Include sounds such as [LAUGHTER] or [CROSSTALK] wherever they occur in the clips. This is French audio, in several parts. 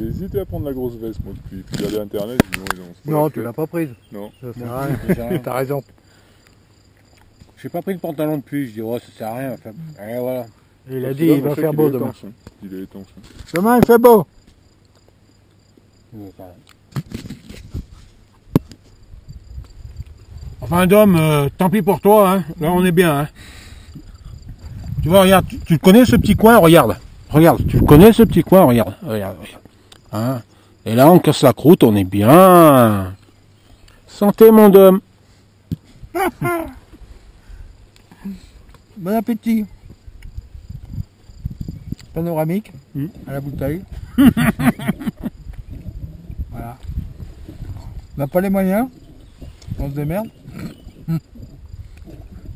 hésité à prendre la grosse veste, moi, depuis. Puis j'allais internet, non, non, c'est pas Non, tu l'as pas prise. Non. Ça sert Non, à rien. [LAUGHS] T'as raison. J'ai pas pris le pantalon de pluie, je dis oh ça sert à rien. Enfin, et voilà. Il a dit que il va faire beau demain. Il est étanche. hein. Demain il fait beau. Enfin Dom, euh, tant pis pour toi, hein. là on est bien. Hein. Tu vois, regarde, tu, tu connais ce petit coin, regarde. Regarde, tu le connais ce petit coin, regarde. Regarde, regarde. Hein. Et là on casse la croûte, on est bien. Santé mon Dom. [LAUGHS] Bon appétit. Panoramique Mm. à la bouteille. [LAUGHS] voilà. On n'a pas les moyens. On se démerde.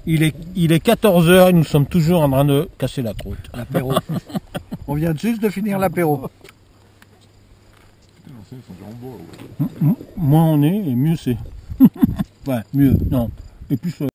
Il est, il est 14h et nous sommes toujours en train de casser la croûte. L'apéro. [LAUGHS] On vient juste de finir l'apéro. Moins on est et mieux c'est. [LAUGHS] ouais, mieux, non. Et plus.